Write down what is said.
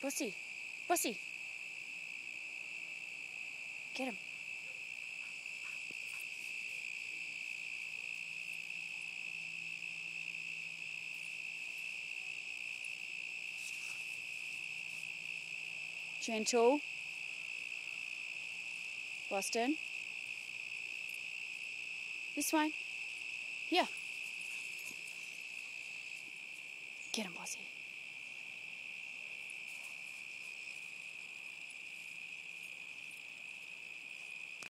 Bussy, bussy, Get him. Gentle. Boston. This way. yeah. Get him, Bossy.